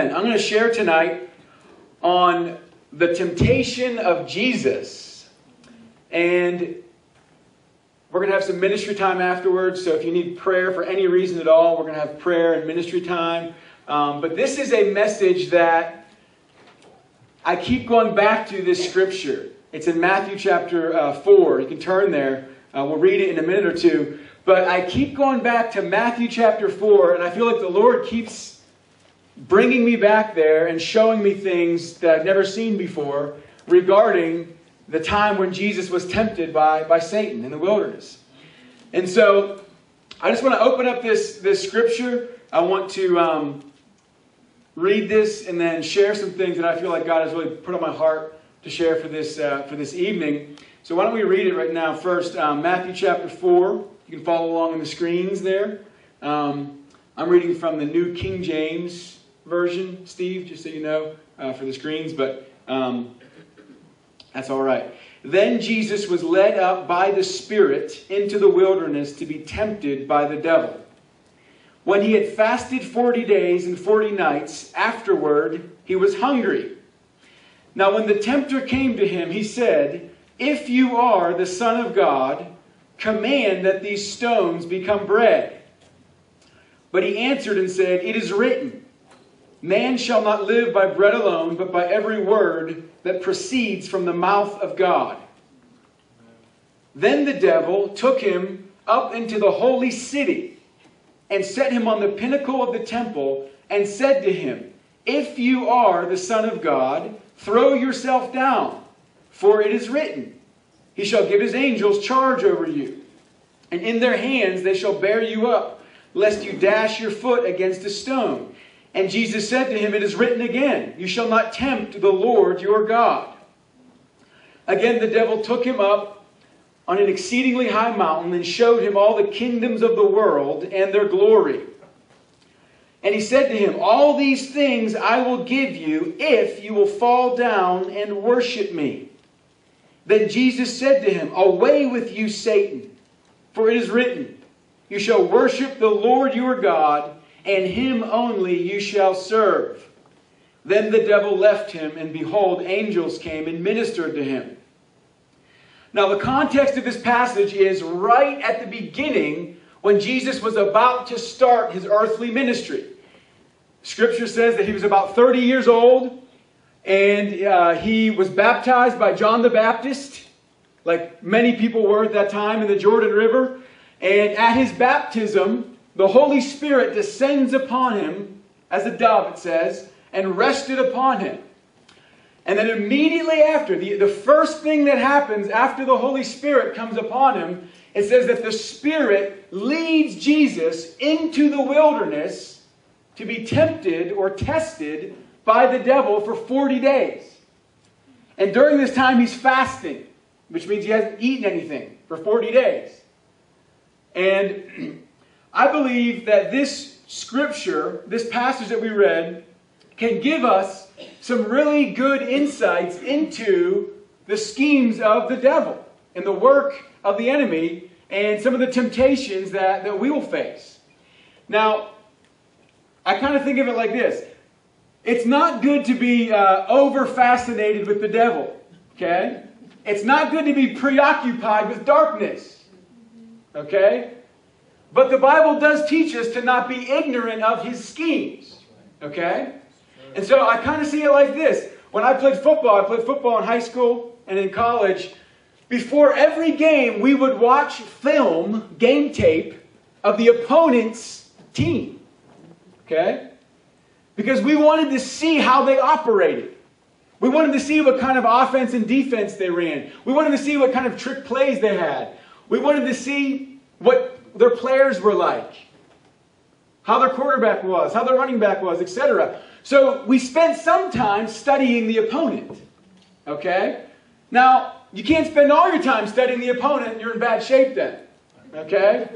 And I'm going to share tonight on the temptation of Jesus. And we're going to have some ministry time afterwards. So if you need prayer for any reason at all, we're going to have prayer and ministry time. Um, but this is a message that I keep going back to this scripture. It's in Matthew chapter uh, 4. You can turn there. Uh, we'll read it in a minute or two. But I keep going back to Matthew chapter 4, and I feel like the Lord keeps bringing me back there and showing me things that I've never seen before regarding the time when Jesus was tempted by, by Satan in the wilderness. And so I just want to open up this, this scripture. I want to um, read this and then share some things that I feel like God has really put on my heart to share for this, uh, for this evening. So why don't we read it right now first? Um, Matthew chapter 4. You can follow along on the screens there. Um, I'm reading from the New King James version, Steve, just so you know, uh, for the screens, but um, that's all right. Then Jesus was led up by the Spirit into the wilderness to be tempted by the devil. When he had fasted 40 days and 40 nights, afterward he was hungry. Now, when the tempter came to him, he said, If you are the Son of God, command that these stones become bread. But he answered and said, It is written, Man shall not live by bread alone, but by every word that proceeds from the mouth of God. Then the devil took him up into the holy city and set him on the pinnacle of the temple and said to him, If you are the Son of God, throw yourself down, for it is written, He shall give his angels charge over you, and in their hands they shall bear you up, lest you dash your foot against a stone. And Jesus said to him, It is written again, You shall not tempt the Lord your God. Again, the devil took him up on an exceedingly high mountain and showed him all the kingdoms of the world and their glory. And he said to him, All these things I will give you if you will fall down and worship me. Then Jesus said to him, Away with you, Satan, for it is written, You shall worship the Lord your God and him only you shall serve. Then the devil left him, and behold, angels came and ministered to him. Now, the context of this passage is right at the beginning when Jesus was about to start his earthly ministry. Scripture says that he was about 30 years old, and uh, he was baptized by John the Baptist, like many people were at that time in the Jordan River. And at his baptism, the Holy Spirit descends upon him, as a dove, it says, and rested upon him. And then immediately after, the, the first thing that happens after the Holy Spirit comes upon him, it says that the Spirit leads Jesus into the wilderness to be tempted or tested by the devil for 40 days. And during this time, he's fasting, which means he hasn't eaten anything for 40 days. And I believe that this scripture, this passage that we read, can give us some really good insights into the schemes of the devil and the work of the enemy and some of the temptations that, that we will face. Now, I kind of think of it like this it's not good to be uh, over fascinated with the devil, okay? It's not good to be preoccupied with darkness, okay? But the Bible does teach us to not be ignorant of his schemes. Okay? And so I kind of see it like this. When I played football, I played football in high school and in college. Before every game, we would watch film, game tape, of the opponent's team. Okay? Because we wanted to see how they operated. We wanted to see what kind of offense and defense they ran. We wanted to see what kind of trick plays they had. We wanted to see what their players were like, how their quarterback was, how their running back was, etc. So we spent some time studying the opponent. Okay? Now, you can't spend all your time studying the opponent you're in bad shape then. Okay?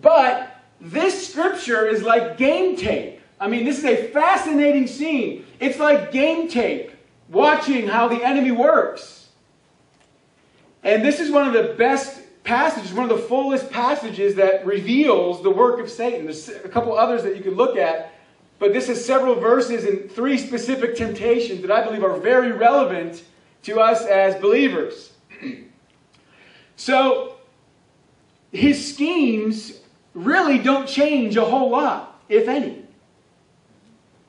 But this scripture is like game tape. I mean, this is a fascinating scene. It's like game tape, watching how the enemy works. And this is one of the best passage is one of the fullest passages that reveals the work of Satan. There's a couple others that you could look at, but this is several verses and three specific temptations that I believe are very relevant to us as believers. so, his schemes really don't change a whole lot, if any.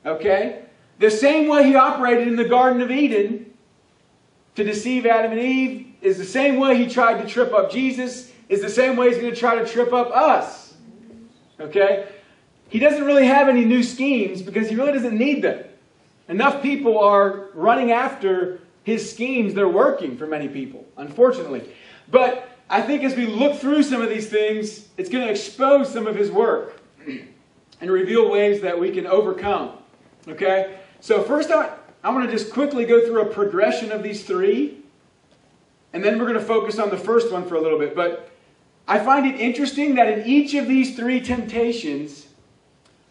Okay? The same way he operated in the Garden of Eden to deceive Adam and Eve is the same way he tried to trip up Jesus, is the same way he's going to try to trip up us. Okay? He doesn't really have any new schemes because he really doesn't need them. Enough people are running after his schemes, they're working for many people, unfortunately. But I think as we look through some of these things, it's going to expose some of his work and reveal ways that we can overcome. Okay? So, first, I, I want to just quickly go through a progression of these three, and then we're going to focus on the first one for a little bit. But I find it interesting that in each of these three temptations,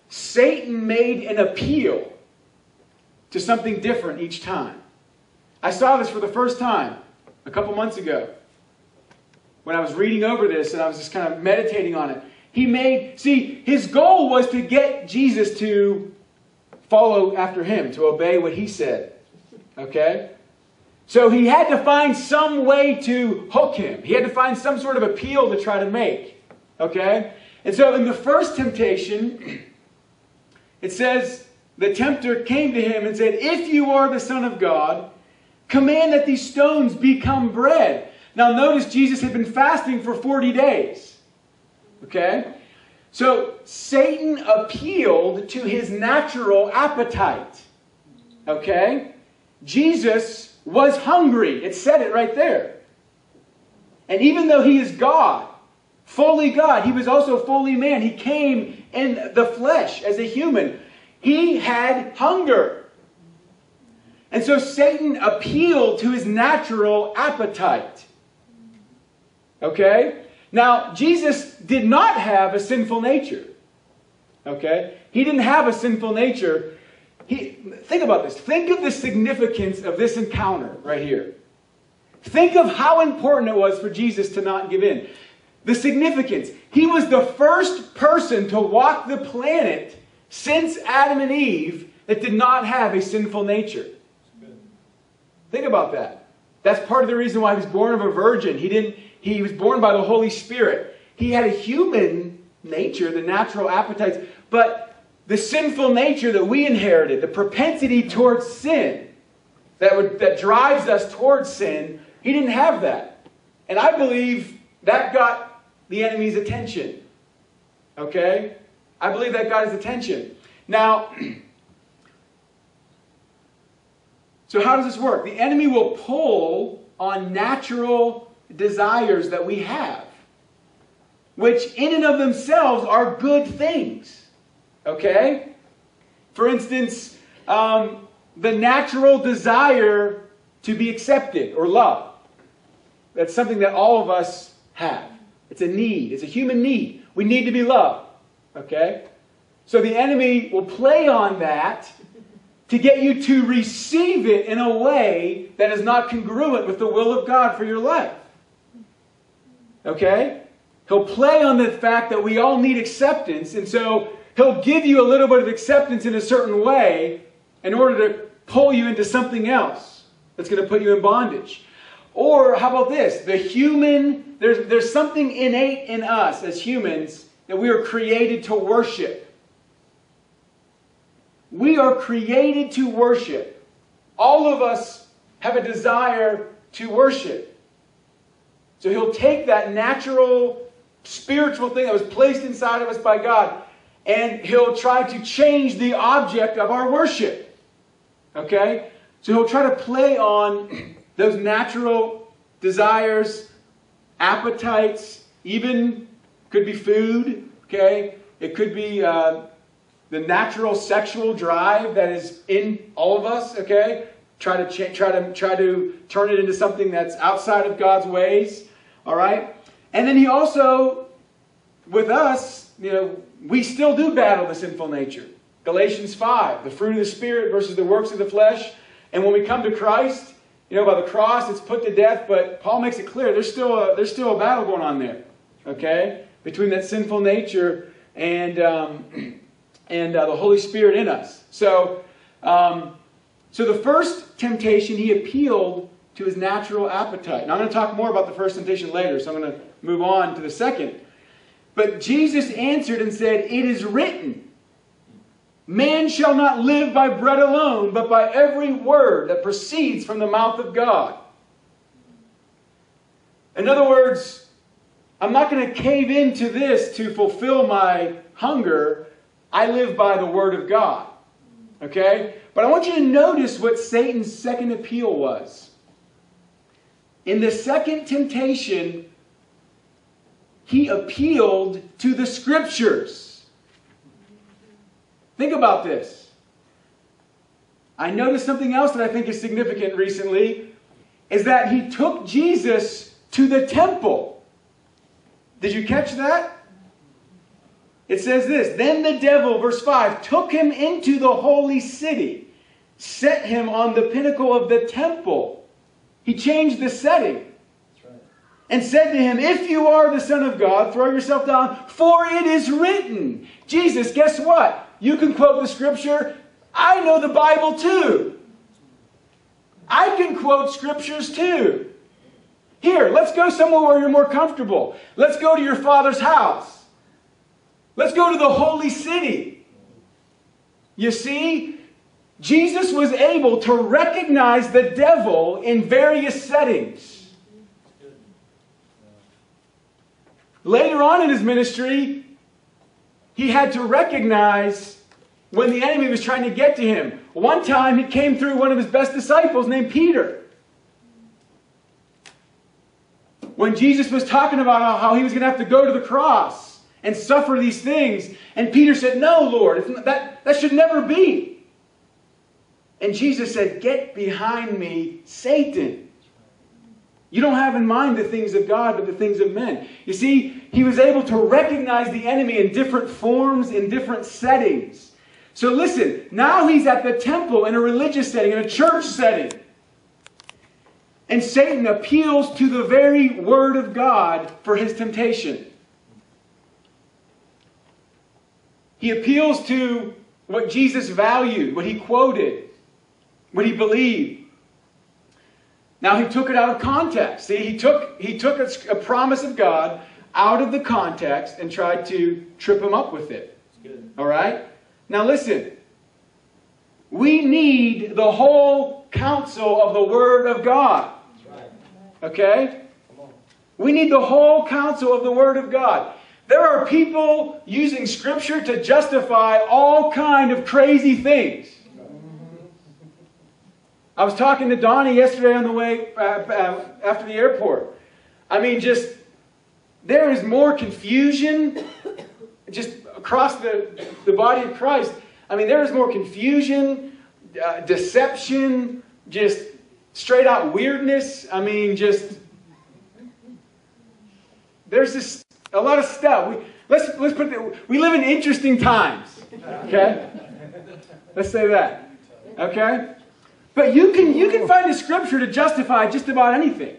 Satan made an appeal to something different each time. I saw this for the first time a couple months ago when I was reading over this and I was just kind of meditating on it. He made, see, his goal was to get Jesus to follow after him, to obey what he said. Okay? So he had to find some way to hook him. He had to find some sort of appeal to try to make. Okay? And so in the first temptation, it says, the tempter came to him and said, If you are the Son of God, command that these stones become bread. Now, notice Jesus had been fasting for 40 days. Okay? So, Satan appealed to his natural appetite. Okay? Jesus was hungry. It said it right there. And even though he is God, fully God, he was also fully man. He came in the flesh as a human. He had hunger. And so Satan appealed to his natural appetite. Okay? Now, Jesus did not have a sinful nature. Okay? He didn't have a sinful nature. He, think about this. Think of the significance of this encounter right here. Think of how important it was for Jesus to not give in. The significance. He was the first person to walk the planet since Adam and Eve that did not have a sinful nature. Think about that. That's part of the reason why he was born of a virgin. He didn't he was born by the Holy Spirit. He had a human nature, the natural appetites, but the sinful nature that we inherited, the propensity towards sin that would, that drives us towards sin, he didn't have that. And I believe that got the enemy's attention. Okay? I believe that got his attention. Now, so how does this work? The enemy will pull on natural desires that we have, which in and of themselves are good things. Okay? For instance, um, the natural desire to be accepted or loved. That's something that all of us have. It's a need, it's a human need. We need to be loved. Okay? So the enemy will play on that to get you to receive it in a way that is not congruent with the will of God for your life. Okay? He'll play on the fact that we all need acceptance, and so he'll give you a little bit of acceptance in a certain way in order to pull you into something else that's going to put you in bondage. Or how about this? The human, there's, there's something innate in us as humans that we are created to worship. We are created to worship. All of us have a desire to worship. So he'll take that natural spiritual thing that was placed inside of us by God and he'll try to change the object of our worship. Okay? So he'll try to play on those natural desires, appetites, even could be food, okay? It could be uh, the natural sexual drive that is in all of us, okay? Try to cha- try to try to turn it into something that's outside of God's ways. All right? And then he also, with us, you know, we still do battle the sinful nature. Galatians 5, the fruit of the Spirit versus the works of the flesh. And when we come to Christ, you know, by the cross, it's put to death, but Paul makes it clear there's still a, there's still a battle going on there, okay, between that sinful nature and, um, and uh, the Holy Spirit in us. So, um, so the first temptation, he appealed to his natural appetite. Now, I'm going to talk more about the first temptation later, so I'm going to move on to the second. But Jesus answered and said, It is written, Man shall not live by bread alone, but by every word that proceeds from the mouth of God. In other words, I'm not going to cave into this to fulfill my hunger. I live by the Word of God. Okay? But I want you to notice what Satan's second appeal was. In the second temptation, he appealed to the Scriptures. Think about this. I noticed something else that I think is significant recently is that he took Jesus to the temple. Did you catch that? It says this Then the devil, verse 5, took him into the holy city, set him on the pinnacle of the temple. He changed the setting. And said to him, If you are the Son of God, throw yourself down, for it is written. Jesus, guess what? You can quote the scripture. I know the Bible too. I can quote scriptures too. Here, let's go somewhere where you're more comfortable. Let's go to your father's house. Let's go to the holy city. You see, Jesus was able to recognize the devil in various settings. Later on in his ministry, he had to recognize when the enemy was trying to get to him. One time, he came through one of his best disciples named Peter. when Jesus was talking about how, he was going to have to go to the cross and suffer these things. And Peter said, No, Lord, that, that should never be. And Jesus said, Get behind me, Satan. You don't have in mind the things of God, but the things of men. You see, he was able to recognize the enemy in different forms, in different settings. So listen, now he's at the temple in a religious setting, in a church setting. And Satan appeals to the very word of God for his temptation. He appeals to what Jesus valued, what he quoted, what he believed. Now he took it out of context. See, he took, he took a, a promise of God out of the context and tried to trip him up with it. All right? Now listen. We need the whole counsel of the Word of God. Okay? We need the whole counsel of the Word of God. There are people using Scripture to justify all kind of crazy things. I was talking to Donnie yesterday on the way uh, uh, after the airport. I mean, just there is more confusion just across the, the body of Christ. I mean, there is more confusion, uh, deception, just straight out weirdness. I mean, just there's this a lot of stuff. We, let's let's put the, we live in interesting times. Okay, let's say that. Okay, but you can you can find a scripture to justify just about anything.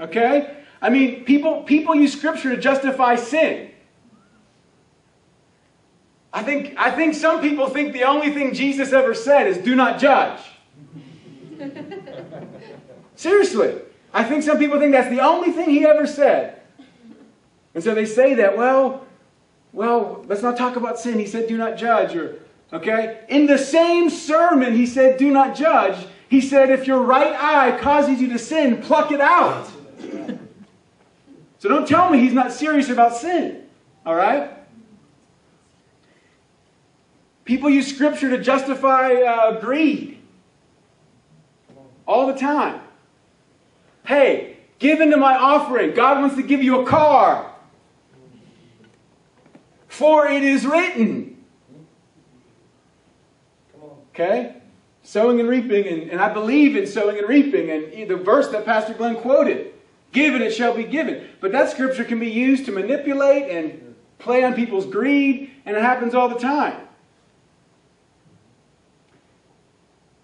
Okay, I mean people people use scripture to justify sin. I think I think some people think the only thing Jesus ever said is "Do not judge." Seriously. I think some people think that's the only thing he ever said. And so they say that, well, well, let's not talk about sin. He said, do not judge. Or, okay? In the same sermon, he said, do not judge. He said, if your right eye causes you to sin, pluck it out. so don't tell me he's not serious about sin. All right? People use scripture to justify uh, greed all the time. Hey, give into my offering. God wants to give you a car. For it is written. Okay? Sowing and reaping, and, and I believe in sowing and reaping, and the verse that Pastor Glenn quoted give and it shall be given. But that scripture can be used to manipulate and play on people's greed, and it happens all the time.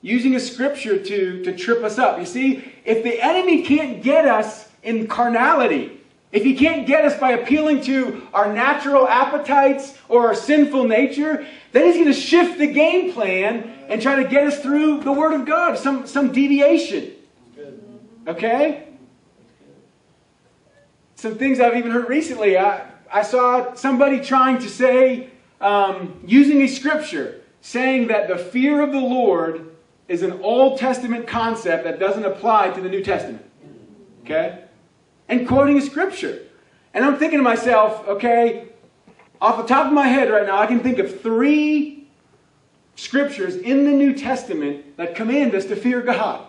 using a scripture to, to trip us up. You see, if the enemy can't get us in carnality, if he can't get us by appealing to our natural appetites or our sinful nature, then he's going to shift the game plan and try to get us through the Word of God, some, some deviation. Okay? Some things I've even heard recently. I, I saw somebody trying to say, um, using a scripture, saying that the fear of the Lord is an Old Testament concept that doesn't apply to the New Testament. Okay? And quoting a scripture. And I'm thinking to myself, okay, off the top of my head right now, I can think of three scriptures in the New Testament that command us to fear God.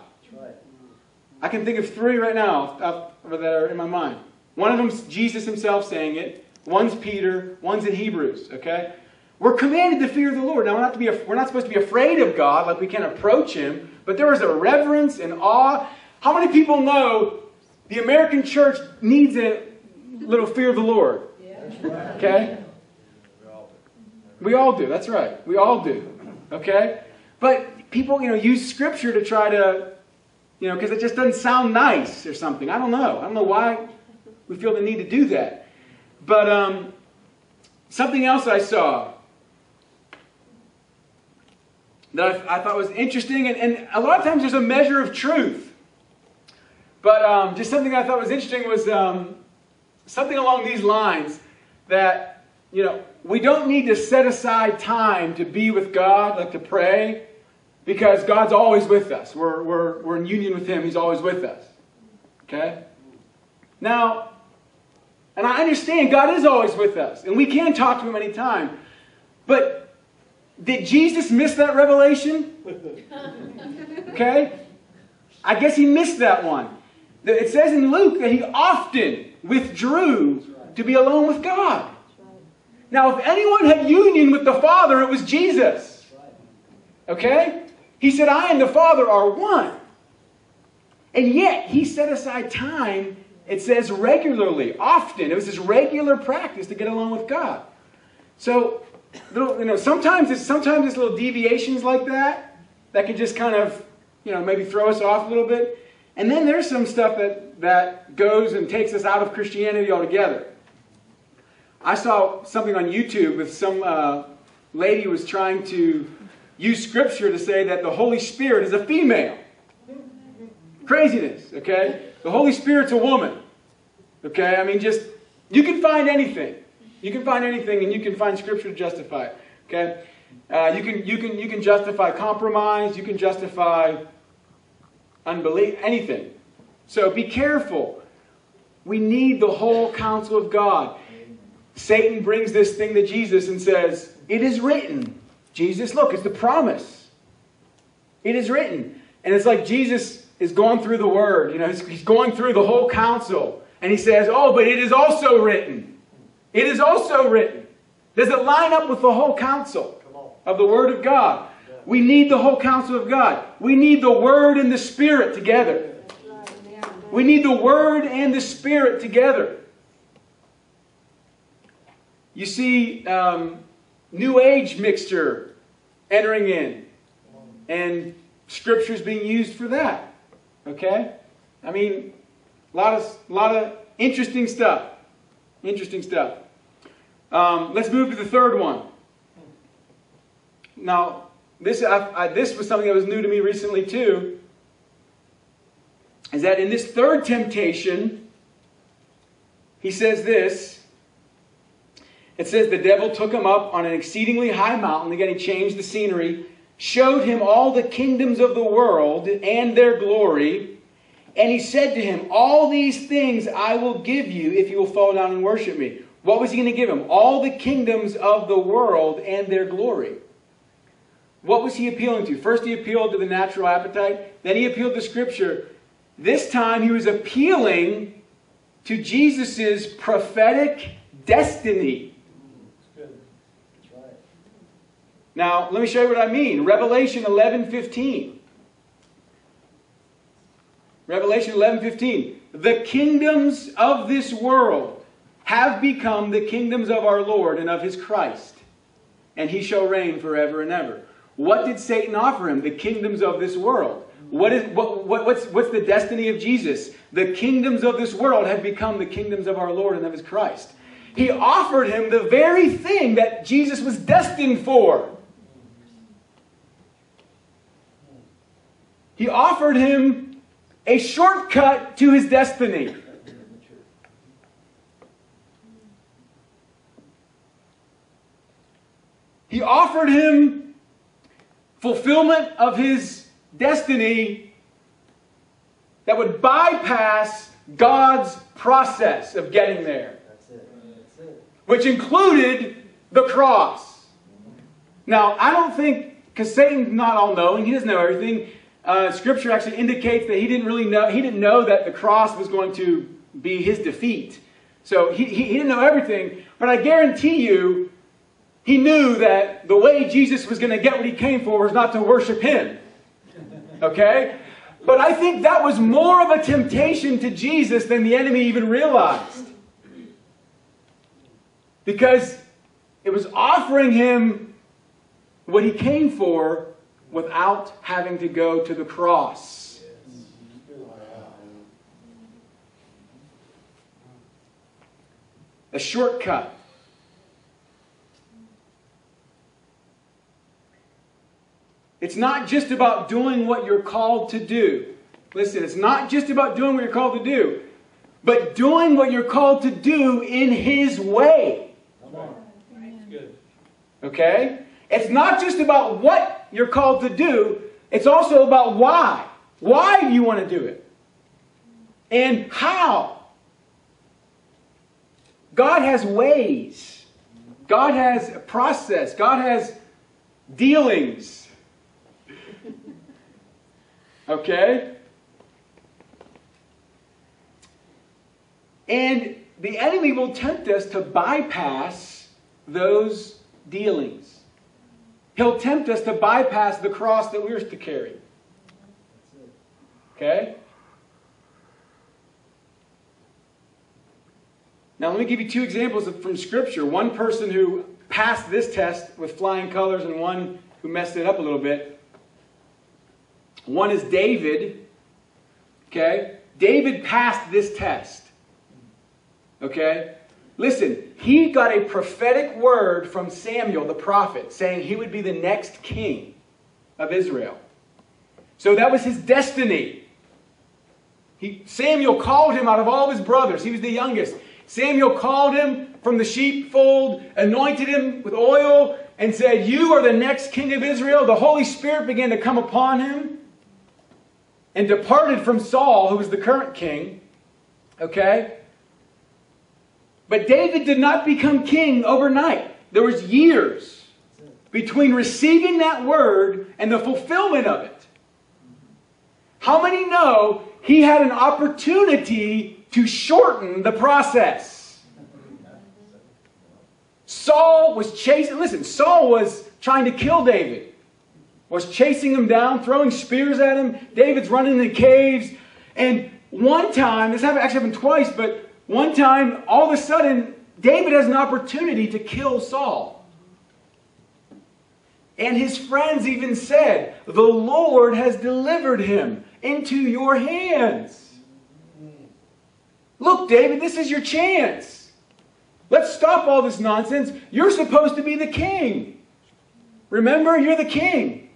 I can think of three right now that are in my mind. One of them's Jesus himself saying it. One's Peter. One's in Hebrews. Okay, we're commanded to fear the Lord. Now we're not to be. We're not supposed to be afraid of God, like we can't approach Him. But there is a reverence and awe. How many people know the American church needs a little fear of the Lord? Okay. We all do. That's right. We all do. Okay? But people, you know, use scripture to try to, you know, because it just doesn't sound nice or something. I don't know. I don't know why we feel the need to do that. But um, something else I saw that I, I thought was interesting, and, and, a lot of times there's a measure of truth. But um, just something I thought was interesting was um, something along these lines that, you know, we don't need to set aside time to be with God, like to pray, because God's always with us. We're, we're, we're in union with Him, He's always with us. Okay? Now, and I understand God is always with us, and we can talk to Him anytime. But did Jesus miss that revelation? Okay? I guess he missed that one. It says in Luke that he often withdrew to be alone with God. Now, if anyone had union with the Father, it was Jesus. Okay? He said, I and the Father are one. And yet, he set aside time, it says regularly, often. It was his regular practice to get along with God. So, little, you know, sometimes it's sometimes it's little deviations like that that can just kind of, you know, maybe throw us off a little bit. And then there's some stuff that, that goes and takes us out of Christianity altogether. I saw something on YouTube with some uh, lady was trying to use scripture to say that the Holy Spirit is a female. Craziness, okay? The Holy Spirit's a woman. Okay? I mean, just, you can find anything. You can find anything and you can find scripture to justify it. Okay? Uh, you, can, you, can, you can justify compromise, you can justify unbelief, anything. So be careful. We need the whole counsel of God. Satan brings this thing to Jesus and says, It is written. Jesus, look, it's the promise. It is written. And it's like Jesus is going through the word. You know, he's going through the whole counsel. And he says, Oh, but it is also written. It is also written. Does it line up with the whole counsel of the word of God? We need the whole counsel of God. We need the word and the spirit together. We need the word and the spirit together. You see um, New Age mixture entering in, and scriptures being used for that. Okay? I mean, a lot of, a lot of interesting stuff. Interesting stuff. Um, let's move to the third one. Now, this, I, I, this was something that was new to me recently, too. Is that in this third temptation, he says this it says the devil took him up on an exceedingly high mountain. Again, he changed the scenery, showed him all the kingdoms of the world and their glory. And he said to him, All these things I will give you if you will fall down and worship me. What was he going to give him? All the kingdoms of the world and their glory. What was he appealing to? First, he appealed to the natural appetite. Then, he appealed to Scripture. This time, he was appealing to Jesus' prophetic destiny. Now, let me show you what I mean. Revelation 11 15. Revelation 11 15. The kingdoms of this world have become the kingdoms of our Lord and of his Christ, and he shall reign forever and ever. What did Satan offer him? The kingdoms of this world. What is, what, what, what's, what's the destiny of Jesus? The kingdoms of this world have become the kingdoms of our Lord and of his Christ. He offered him the very thing that Jesus was destined for. He offered him a shortcut to his destiny. He offered him fulfillment of his destiny that would bypass God's process of getting there, which included the cross. Now, I don't think, because Satan's not all knowing, he doesn't know everything. Uh, scripture actually indicates that he didn't really know, he didn't know that the cross was going to be his defeat. So he, he, he didn't know everything, but I guarantee you, he knew that the way Jesus was going to get what he came for was not to worship him. Okay? But I think that was more of a temptation to Jesus than the enemy even realized. Because it was offering him what he came for without having to go to the cross. A shortcut. It's not just about doing what you're called to do. Listen, it's not just about doing what you're called to do, but doing what you're called to do in His way. Okay? It's not just about what you're called to do, it's also about why. Why do you want to do it? And how? God has ways. God has a process. God has dealings. Okay? And the enemy will tempt us to bypass those dealings. He'll tempt us to bypass the cross that we're to carry. Okay? Now, let me give you two examples from Scripture. One person who passed this test with flying colors, and one who messed it up a little bit. One is David. Okay? David passed this test. Okay? Listen, he got a prophetic word from Samuel the prophet saying he would be the next king of Israel. So that was his destiny. He, Samuel called him out of all his brothers. He was the youngest. Samuel called him from the sheepfold, anointed him with oil, and said, You are the next king of Israel. The Holy Spirit began to come upon him and departed from Saul, who was the current king. Okay? But David did not become king overnight. There was years between receiving that word and the fulfillment of it. How many know he had an opportunity to shorten the process? Saul was chasing, listen, Saul was trying to kill David was chasing him down, throwing spears at him. David's running in the caves. And one time, this happened, actually happened twice, but one time, all of a sudden, David has an opportunity to kill Saul. And his friends even said, The Lord has delivered him into your hands. Look, David, this is your chance. Let's stop all this nonsense. You're supposed to be the king. Remember, you're the king.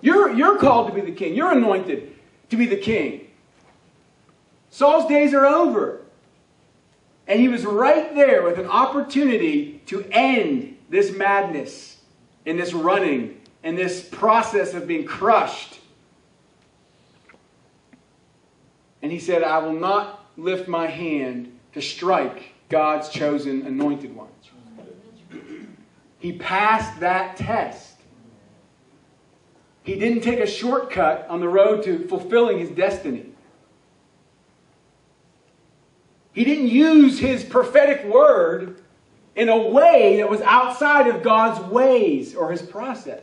You're, you're called to be the king. You're anointed to be the king. Saul's days are over. And he was right there with an opportunity to end this madness and this running and this process of being crushed. And he said, I will not lift my hand to strike God's chosen anointed ones. He passed that test. He didn't take a shortcut on the road to fulfilling his destiny. He didn't use his prophetic word in a way that was outside of God's ways or his process.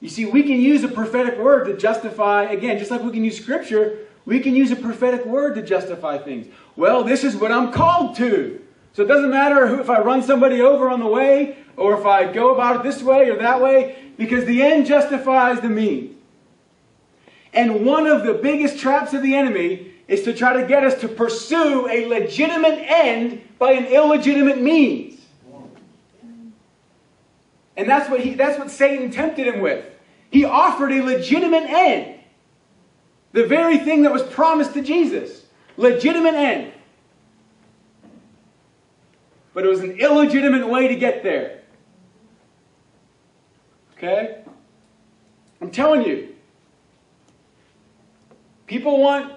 You see, we can use a prophetic word to justify, again, just like we can use scripture, we can use a prophetic word to justify things. Well, this is what I'm called to. So it doesn't matter if I run somebody over on the way or if I go about it this way or that way. Because the end justifies the means. And one of the biggest traps of the enemy is to try to get us to pursue a legitimate end by an illegitimate means. And that's what he that's what Satan tempted him with. He offered a legitimate end. The very thing that was promised to Jesus. Legitimate end. But it was an illegitimate way to get there. Okay? I'm telling you. People want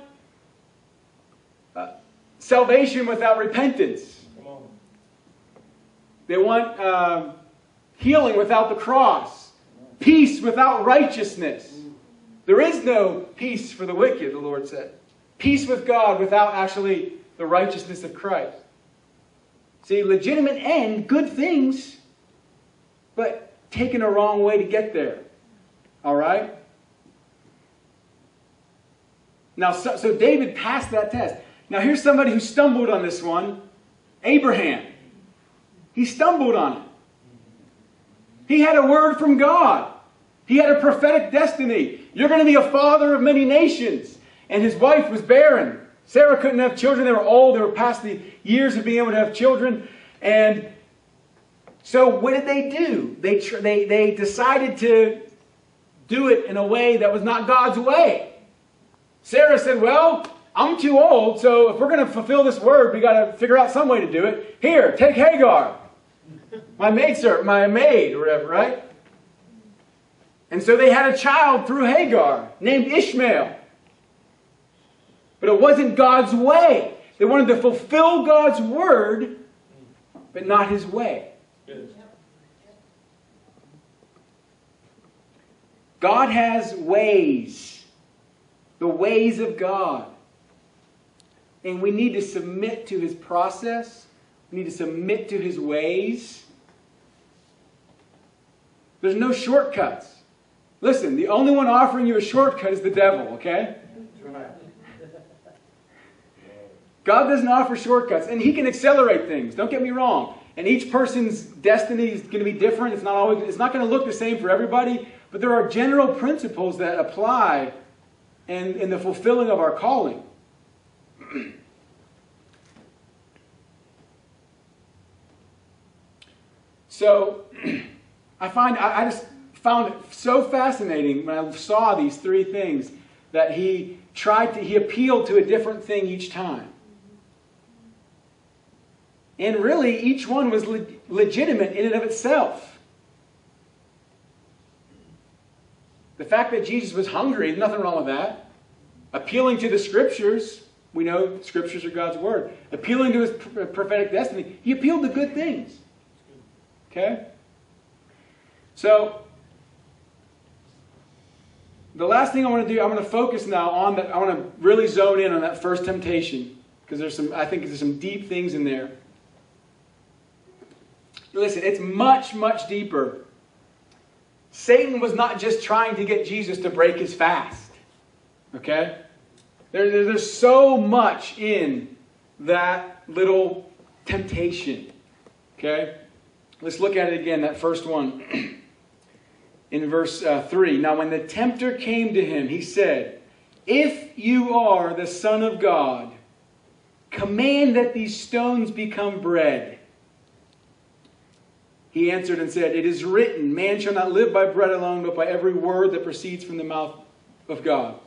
uh, salvation without repentance. They want uh, healing without the cross, peace without righteousness. There is no peace for the wicked, the Lord said. Peace with God without actually the righteousness of Christ. See, legitimate end, good things, but taken a wrong way to get there. All right? Now, so, so David passed that test. Now, here's somebody who stumbled on this one Abraham. He stumbled on it. He had a word from God. He had a prophetic destiny. You're going to be a father of many nations. And his wife was barren. Sarah couldn't have children. They were old. They were past the years of being able to have children. And so what did they do? They, they, they decided to do it in a way that was not God's way. Sarah said, Well, I'm too old, so if we're going to fulfill this word, we got to figure out some way to do it. Here, take Hagar, my maid, sir, my maid, or whatever, right? And so they had a child through Hagar named Ishmael. But it wasn't God's way. They wanted to fulfill God's word, but not his way. God has ways, the ways of God. And we need to submit to his process, we need to submit to his ways. There's no shortcuts. Listen, the only one offering you a shortcut is the devil, okay? God doesn't offer shortcuts, and He can accelerate things. Don't get me wrong. And each person's destiny is going to be different. It's not always. It's not going to look the same for everybody. But there are general principles that apply in, in the fulfilling of our calling. so, I find I, I just found it so fascinating when I saw these three things that he tried to, he appealed to a different thing each time. And really, each one was le- legitimate in and of itself. The fact that Jesus was hungry, there's nothing wrong with that. Appealing to the scriptures, we know scriptures are God's word. Appealing to his prophetic destiny, he appealed to good things. Okay? So, the last thing I want to do, I'm going to focus now on that. I want to really zone in on that first temptation because there's some, I think there's some deep things in there. Listen, it's much, much deeper. Satan was not just trying to get Jesus to break his fast. Okay? There, there, there's so much in that little temptation. Okay? Let's look at it again, that first one. in verse uh, 3. Now, when the tempter came to him, he said, If you are the Son of God, command that these stones become bread. He answered and said, It is written, Man shall not live by bread alone, but by every word that proceeds from the mouth of God.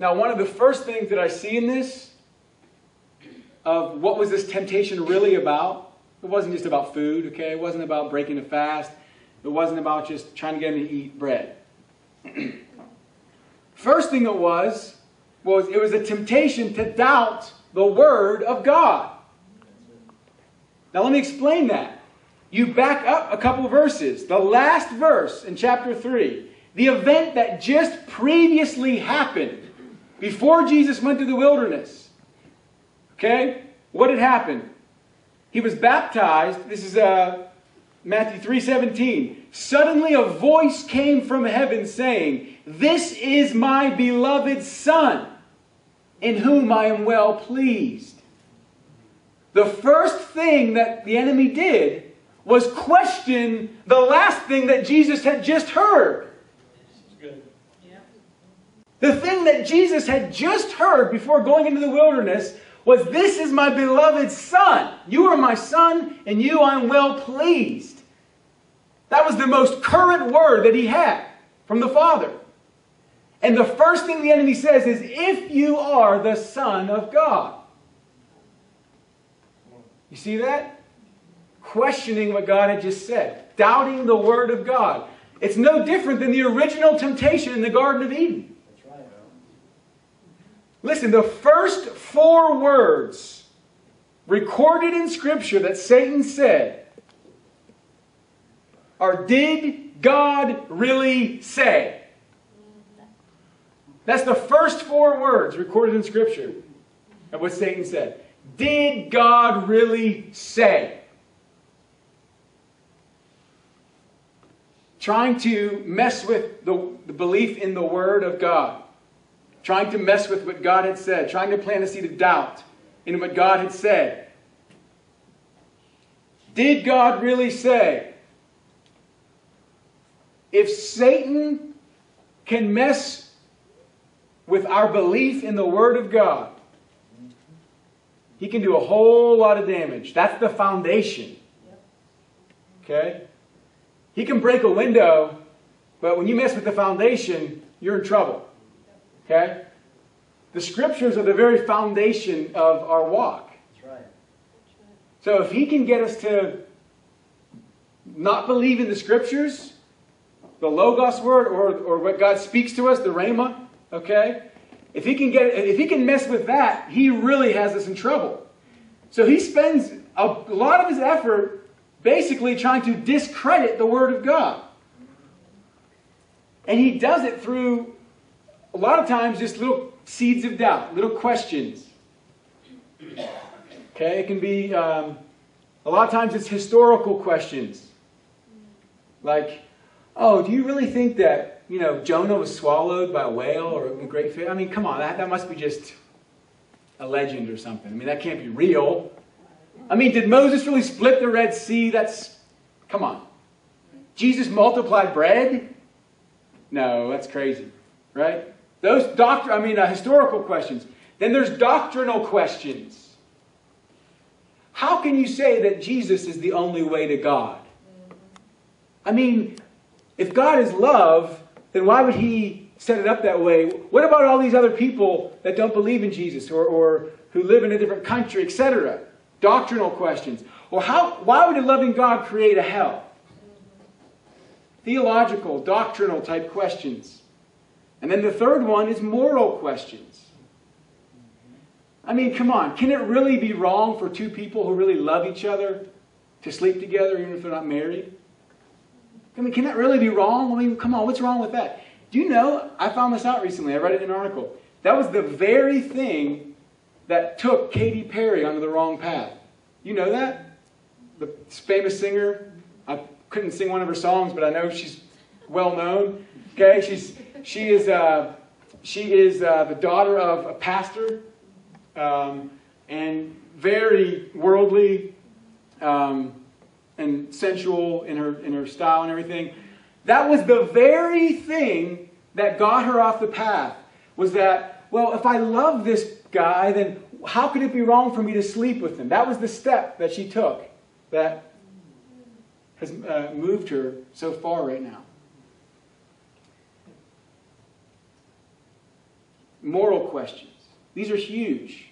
Now, one of the first things that I see in this, of what was this temptation really about, it wasn't just about food, okay? It wasn't about breaking a fast. It wasn't about just trying to get him to eat bread. First thing it was, was it was a temptation to doubt the Word of God. Now let me explain that. You back up a couple verses. The last verse in chapter 3, the event that just previously happened before Jesus went to the wilderness. Okay? What had happened? He was baptized. This is uh, Matthew 3:17. Suddenly a voice came from heaven saying, "This is my beloved son, in whom I am well pleased." The first thing that the enemy did was question the last thing that Jesus had just heard. The thing that Jesus had just heard before going into the wilderness was, This is my beloved Son. You are my Son, and you I'm well pleased. That was the most current word that he had from the Father. And the first thing the enemy says is, If you are the Son of God. You see that? Questioning what God had just said, doubting the Word of God. It's no different than the original temptation in the Garden of Eden. Listen, the first four words recorded in Scripture that Satan said are Did God really say? That's the first four words recorded in Scripture of what Satan said. Did God really say? Trying to mess with the, the belief in the Word of God trying to mess with what God had said, trying to plant a seed of doubt in what God had said. Did God really say? If Satan can mess with our belief in the Word of God, he can do a whole lot of damage. That's the foundation. Okay? He can break a window, but when you mess with the foundation, you're in trouble. Okay? The scriptures are the very foundation of our walk. That's right. So if he can get us to not believe in the scriptures, the Logos word, or, or what God speaks to us, the Rhema, okay? If he can get if he can mess with that, he really has us in trouble. So he spends a lot of his effort basically trying to discredit the Word of God. And he does it through a lot of times just little seeds of doubt, little questions. Okay, it can be, um, a lot of times it's historical questions. Like, oh, do you really think that, you know, Jonah was swallowed by a whale or a great fish? I mean, come on, that, that must be just a legend or something. I mean, that can't be real. I mean, did Moses really split the Red Sea? That's, come on. Jesus multiplied bread? No, that's crazy, right? Those doctor, I mean, uh, historical questions. Then there's doctrinal questions. How can you say that Jesus is the only way to God? I mean, if God is love, then why would he set it up that way? What about all these other people that don't believe in Jesus or, or who live in a different country, etc.? Doctrinal questions. Or how, why would a loving God create a hell? Theological, doctrinal type questions. And then the third one is moral questions. I mean, come on, can it really be wrong for two people who really love each other to sleep together even if they're not married? I mean, can that really be wrong? I mean, come on, what's wrong with that? Do you know, I found this out recently, I read it in an article. That was the very thing that took Katy Perry onto the wrong path. You know that? The famous singer. I couldn't sing one of her songs, but I know she's well known. Okay, she's she is, uh, she is uh, the daughter of a pastor um, and very worldly um, and sensual in her, in her style and everything. That was the very thing that got her off the path. Was that, well, if I love this guy, then how could it be wrong for me to sleep with him? That was the step that she took that has uh, moved her so far right now. moral questions. These are huge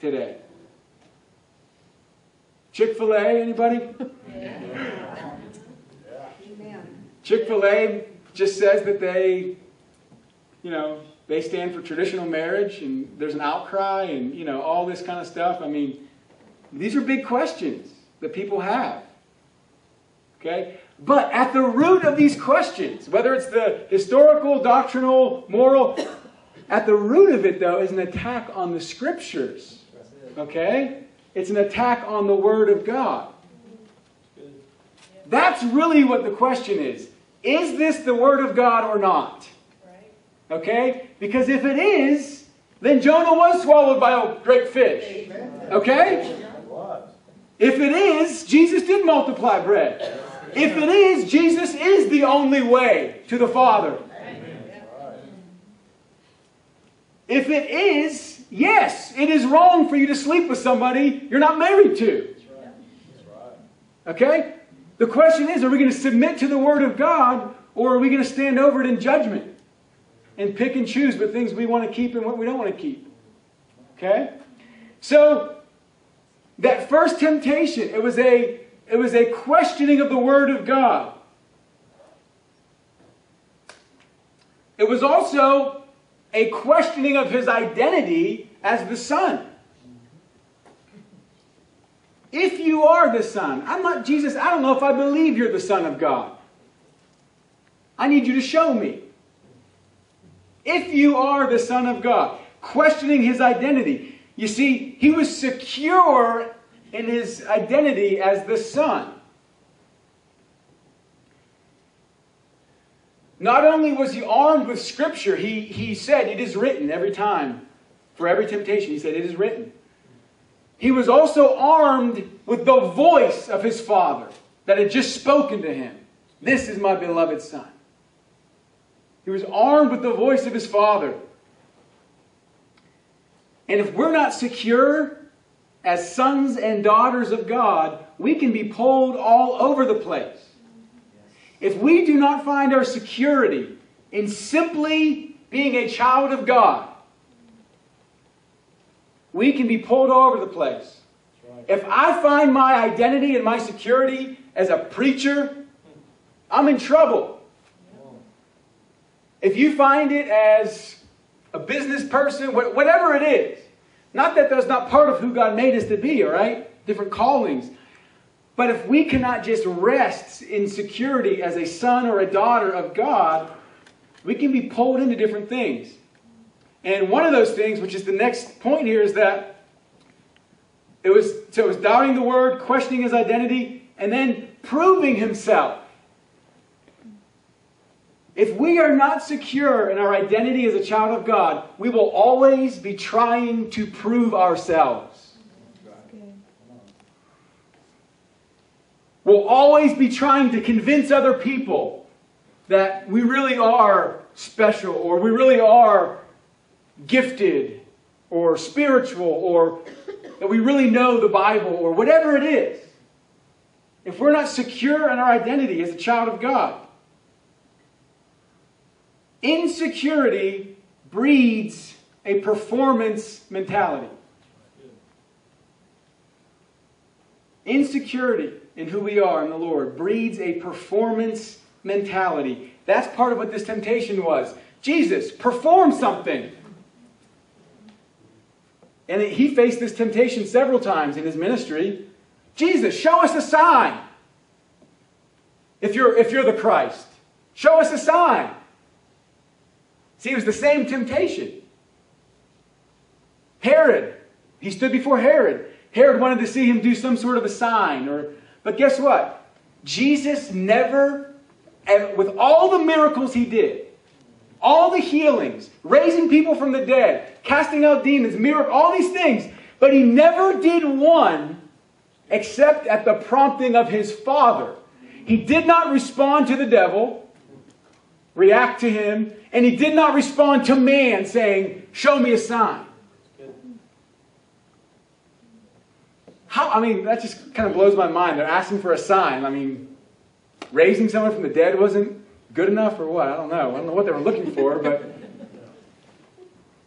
today. Chick fil A, anybody? Chick fil A just says that they, you know, they stand for traditional marriage and there's an outcry and, you know, all this kind of stuff. I mean, these are big questions that people have. Okay? But at the root of these questions, whether it's the historical, doctrinal, moral, at the root of it, though, is an attack on the scriptures. Okay? It's an attack on the Word of God. That's really what the question is. Is this the Word of God or not? Okay? Because if it is, then Jonah was swallowed by a great fish. Okay? If it is, Jesus did multiply bread. If it is, Jesus is the only way to the Father. If it is, yes, it is wrong for you to sleep with somebody you're not married to. Okay? The question is are we going to submit to the Word of God or are we going to stand over it in judgment and pick and choose what things we want to keep and what we don't want to keep? Okay? So, that first temptation, it was a, it was a questioning of the Word of God. It was also a questioning of his identity as the Son. If you are the Son, I'm not Jesus, I don't know if I believe you're the Son of God. I need you to show me. If you are the Son of God, questioning his identity. You see, he was secure in his identity as the Son. Not only was he armed with Scripture, he, he said, It is written every time. For every temptation, he said, It is written. He was also armed with the voice of his Father that had just spoken to him. This is my beloved Son. He was armed with the voice of his Father. And if we're not secure as sons and daughters of God, we can be pulled all over the place. If we do not find our security in simply being a child of God, we can be pulled all over the place. If I find my identity and my security as a preacher, I'm in trouble. If you find it as a business person, whatever it is, not that that's not part of who God made us to be, all right? Different callings. But if we cannot just rest in security as a son or a daughter of God, we can be pulled into different things. And one of those things, which is the next point here, is that it was so it was doubting the word, questioning his identity, and then proving himself. If we are not secure in our identity as a child of God, we will always be trying to prove ourselves. We'll always be trying to convince other people that we really are special or we really are gifted or spiritual or that we really know the Bible or whatever it is. If we're not secure in our identity as a child of God, insecurity breeds a performance mentality. Insecurity in who we are in the Lord breeds a performance mentality. That's part of what this temptation was. Jesus, perform something. And he faced this temptation several times in his ministry. Jesus, show us a sign. If you're, if you're the Christ, show us a sign. See, it was the same temptation. Herod, he stood before Herod. Herod wanted to see him do some sort of a sign. Or, but guess what? Jesus never, with all the miracles he did, all the healings, raising people from the dead, casting out demons, miracle, all these things, but he never did one except at the prompting of his Father. He did not respond to the devil, react to him, and he did not respond to man saying, Show me a sign. How, I mean, that just kind of blows my mind. They're asking for a sign. I mean, raising someone from the dead wasn't good enough or what? I don't know. I don't know what they were looking for, but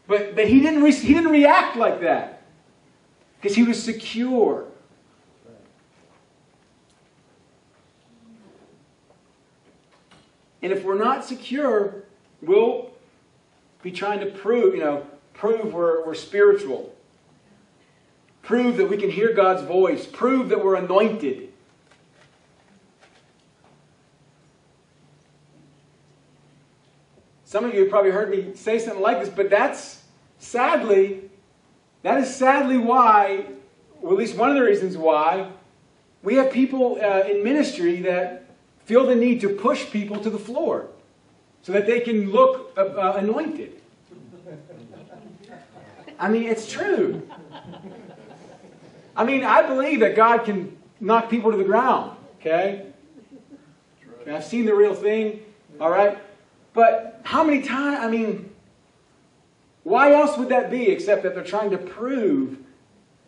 but, but he, didn't re- he didn't react like that because he was secure. And if we're not secure, we'll be trying to prove, you know, prove we're, we're spiritual. Prove that we can hear God's voice. Prove that we're anointed. Some of you have probably heard me say something like this, but that's sadly, that is sadly why, or at least one of the reasons why, we have people uh, in ministry that feel the need to push people to the floor so that they can look uh, uh anointed. I mean, it's true. I mean, I believe that God can knock people to the ground, okay? I've seen the real thing, all right? But how many times, I mean, why else would that be except that they're trying to prove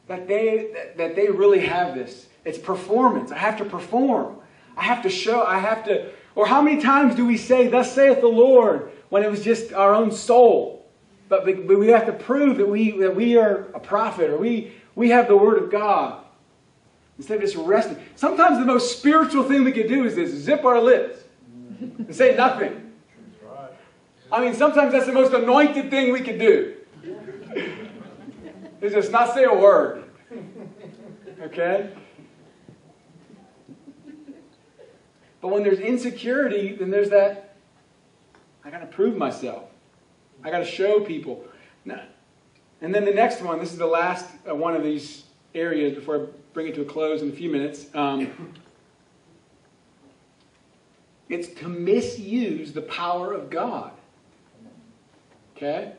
that they, that they really have this? It's performance. I have to perform. I have to show, I have to. Or how many times do we say, Thus saith the Lord, when it was just our own soul? But, but we have to prove that we, that we are a prophet or we, we have the Word of God. Instead of just resting. Sometimes the most spiritual thing we can do is just zip our lips and say nothing. I mean, sometimes that's the most anointed thing we can do. Is just not say a word. Okay? But when there's insecurity, then there's that I got to prove myself. I got to show people. And then the next one, this is the last uh, one of these areas before I bring it to a close in a few minutes. Um, it's to misuse the power of God. Okay?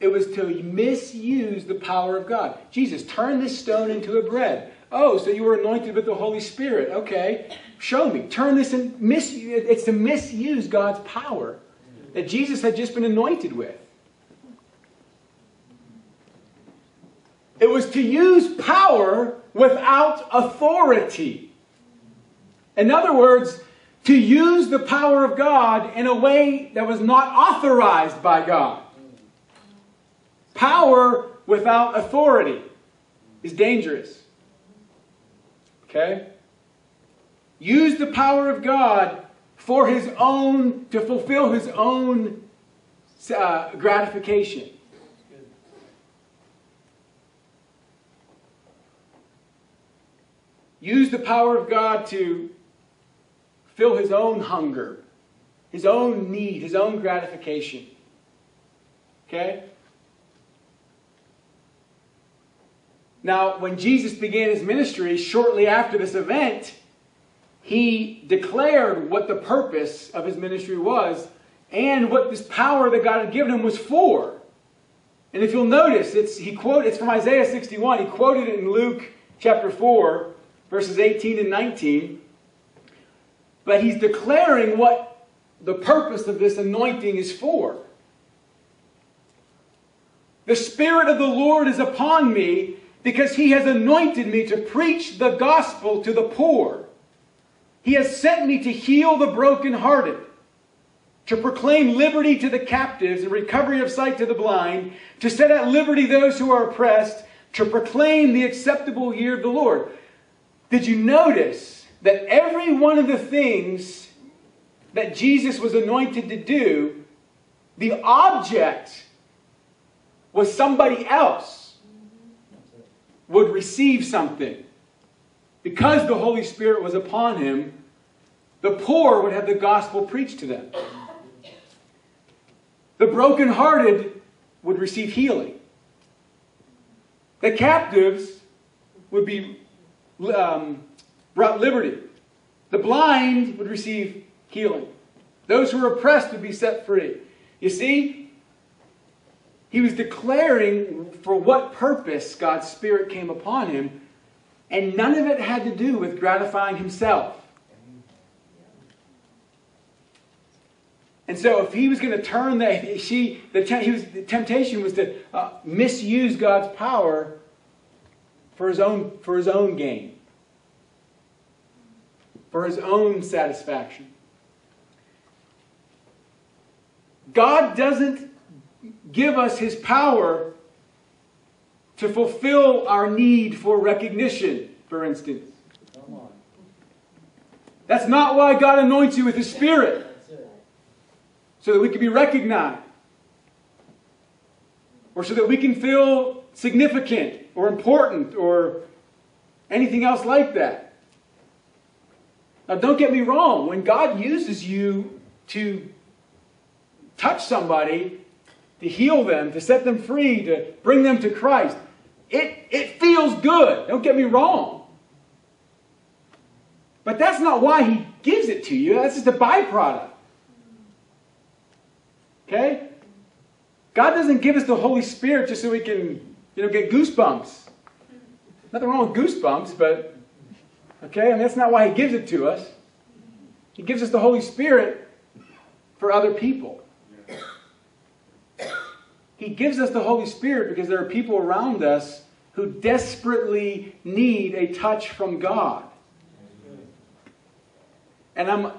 It was to misuse the power of God. Jesus, turn this stone into a bread. Oh, so you were anointed with the Holy Spirit. Okay. Show me. Turn this and mis it's to misuse God's power that Jesus had just been anointed with. It was to use power without authority. In other words, to use the power of God in a way that was not authorized by God. Power without authority is dangerous. Okay? Use the power of God for his own, to fulfill his own uh, gratification. Use the power of God to fill his own hunger, his own need, his own gratification. Okay? Now, when Jesus began his ministry, shortly after this event, he declared what the purpose of his ministry was and what this power that God had given him was for. And if you'll notice, it's, he quote, it's from Isaiah 61. He quoted it in Luke chapter 4, verses 18 and 19. But he's declaring what the purpose of this anointing is for. The Spirit of the Lord is upon me because he has anointed me to preach the gospel to the poor. He has sent me to heal the brokenhearted, to proclaim liberty to the captives and recovery of sight to the blind, to set at liberty those who are oppressed, to proclaim the acceptable year of the Lord. Did you notice that every one of the things that Jesus was anointed to do, the object was somebody else? would receive something. Because the Holy Spirit was upon him, the poor would have the gospel preached to them. The brokenhearted would receive healing. The captives would be um, brought liberty. The blind would receive healing. Those who were oppressed would be set free. You see, he was declaring for what purpose God's Spirit came upon him, and none of it had to do with gratifying himself. And so, if he was going to turn that, she, the, he was, the temptation was to uh, misuse God's power for his own for his own gain, for his own satisfaction. God doesn't give us his power to fulfill our need for recognition, for instance. That's not why God anoints you with his spirit. So that we can be recognized. Or so that we can feel significant or important or anything else like that. Now, don't get me wrong. When God uses you to touch somebody, to heal them, to set them free, to bring them to Christ. It, it feels good. Don't get me wrong. But that's not why He gives it to you. That's just a byproduct. Okay? God doesn't give us the Holy Spirit just so we can, you know, get goosebumps. Nothing wrong with goosebumps, but okay, and that's not why He gives it to us. He gives us the Holy Spirit for other people. He gives us the Holy Spirit because there are people around us who desperately need a touch from God. And I'm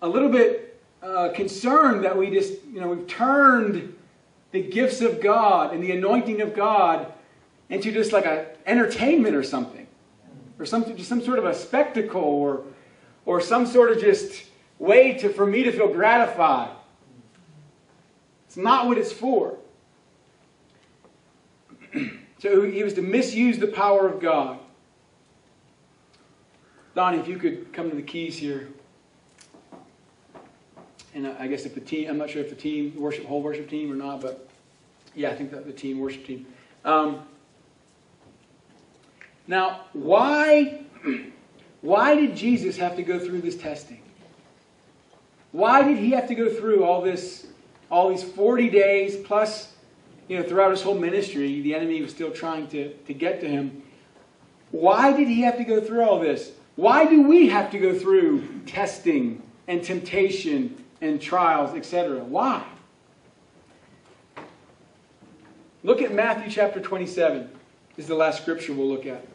a little bit uh, concerned that we just, you know, we've turned the gifts of God and the anointing of God into just like a entertainment or something, or some just some sort of a spectacle, or or some sort of just way to for me to feel gratified. It's not what it's for. so he was to misuse the power of God. Donnie, if you could come to the keys here. And I guess if the team, I'm not sure if the team, worship, whole worship team or not, but yeah, I think that the team, worship team. Um, now, why, why did Jesus have to go through this testing? Why did he have to go through all this, all these 40 days plus, you know, throughout his whole ministry, the enemy was still trying to, to get to him. Why did he have to go through all this? Why do we have to go through testing and temptation and trials, etc. Why? Look at Matthew chapter 27. This is the last scripture we'll look at.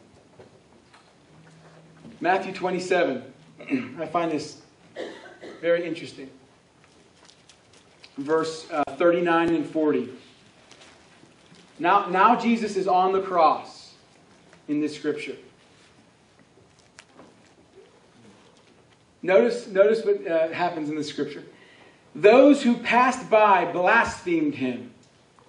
Matthew 27. I find this very interesting. Verse uh, 39 and 40. Now, now Jesus is on the cross in this scripture. Notice, notice what uh, happens in the scripture. Those who passed by blasphemed him,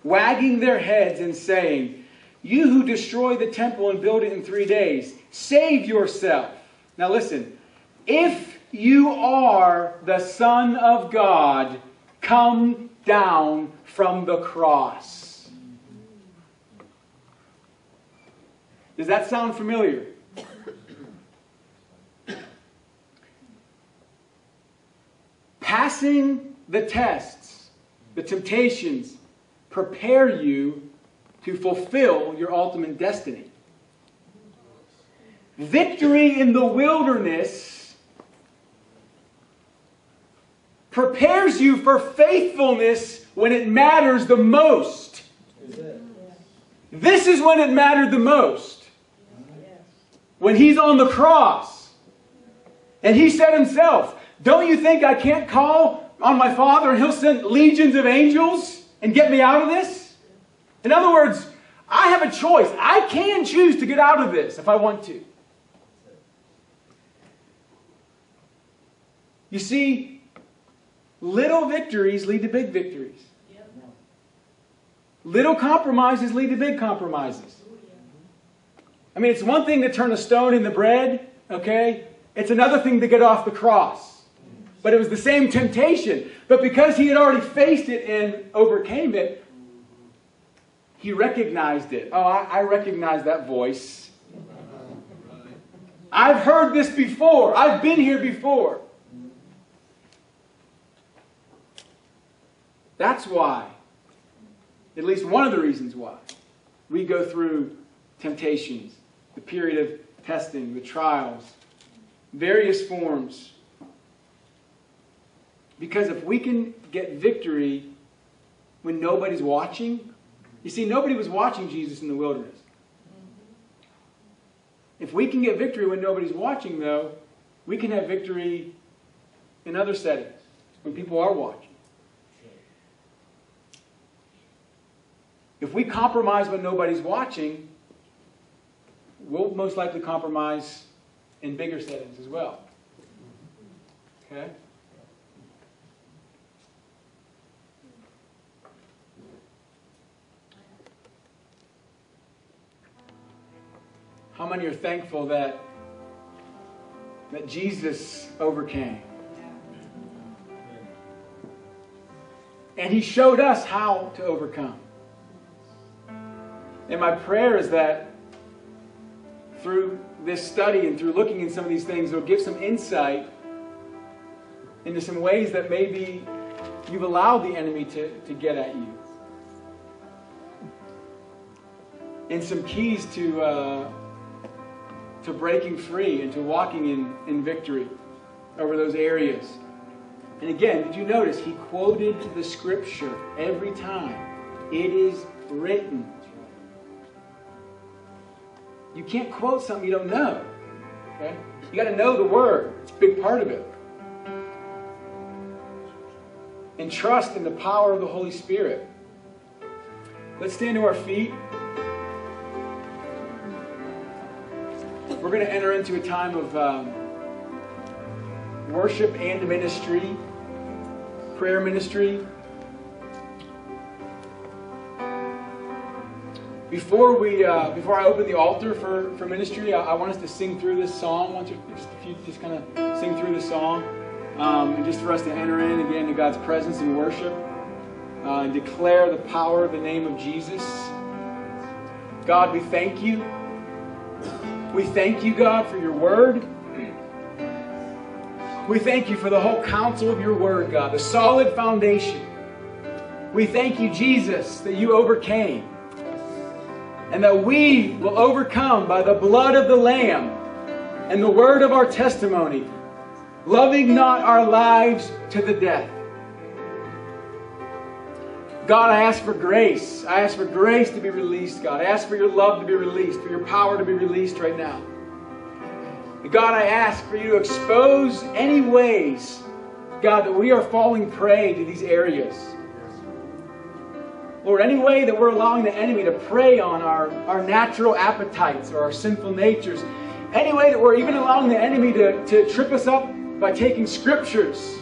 wagging their heads and saying, You who destroy the temple and build it in three days, save yourself. Now listen, if you are the Son of God, come down from the cross. Does that sound familiar? Passing the tests, the temptations, prepare you to fulfill your ultimate destiny. Victory in the wilderness prepares you for faithfulness when it matters the most. This is when it mattered the most. When he's on the cross. And he said himself, Don't you think I can't call on my Father and He'll send legions of angels and get me out of this? In other words, I have a choice. I can choose to get out of this if I want to. You see, little victories lead to big victories. Little compromises lead to big compromises. I mean, it's one thing to turn a stone into bread, okay? It's another thing to get off the cross. But it was the same temptation. But because he had already faced it and overcame it, he recognized it. Oh, I, I recognize that voice. I've heard this before. I've been here before. That's why, at least one of the reasons why, we go through temptations, the period of testing, the trials, various forms because if we can get victory when nobody's watching, you see, nobody was watching Jesus in the wilderness. If we can get victory when nobody's watching, though, we can have victory in other settings when people are watching. If we compromise when nobody's watching, we'll most likely compromise in bigger settings as well. Okay? How many are thankful that, that Jesus overcame? And he showed us how to overcome. And my prayer is that through this study and through looking in some of these things, it'll give some insight into some ways that maybe you've allowed the enemy to, to get at you. And some keys to uh, to breaking free and to walking in, in victory over those areas. And again, did you notice he quoted the scripture every time? It is written. You can't quote something you don't know. Okay? You got to know the word. It's a big part of it. And trust in the power of the Holy Spirit. Let's stand to our feet. We're going to enter into a time of um, worship and ministry, prayer ministry. Before we, uh, before I open the altar for, for ministry, I, I, want us to sing through this song. You, just, if you just kind of sing through the song, um, and just for us to enter in again to God's presence and worship, uh, and declare the power of the name of Jesus. God, we thank you. We thank you, God, for your word. We thank you for the whole counsel of your word, God, the solid foundation. We thank you, Jesus, that you overcame and that we will overcome by the blood of the Lamb and the word of our testimony, loving not our lives to the death. God, I ask for grace. I ask for grace to be released, God. I ask for your love to be released, for your power to be released right now. God, I ask for you to expose any ways, God, that we are falling prey to these areas. Lord, any way that we're allowing the enemy to prey on our, our natural appetites or our sinful natures, any way that we're even allowing the enemy to, to trip us up by taking scriptures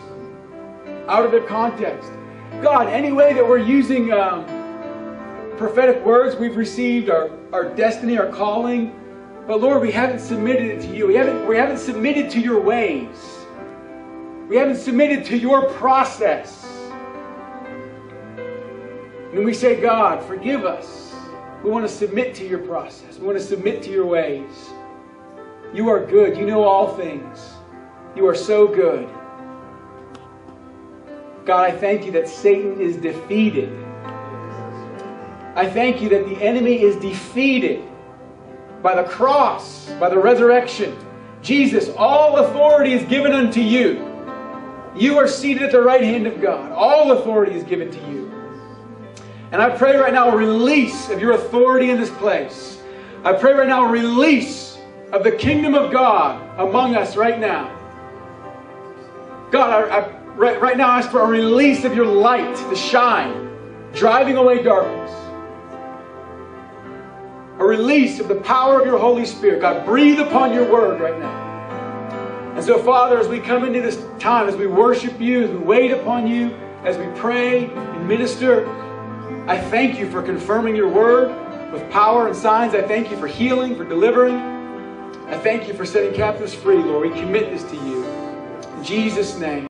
out of their context. God, any way that we're using um, prophetic words we've received, our, our destiny, our calling, but Lord, we haven't submitted it to you. We haven't, we haven't submitted to your ways. We haven't submitted to your process. And we say, God, forgive us. We want to submit to your process. We want to submit to your ways. You are good. You know all things. You are so good. God, I thank you that Satan is defeated. I thank you that the enemy is defeated by the cross, by the resurrection. Jesus, all authority is given unto you. You are seated at the right hand of God. All authority is given to you. And I pray right now a release of your authority in this place. I pray right now a release of the kingdom of God among us right now. God, I, I right, right now I ask for a release of your light to shine, driving away darkness a release of the power of your Holy Spirit. God, breathe upon your word right now. And so, Father, as we come into this time, as we worship you, as we wait upon you, as we pray and minister, I thank you for confirming your word with power and signs. I thank you for healing, for delivering. I thank you for setting captives free, Lord. We commit this to you. In Jesus' name.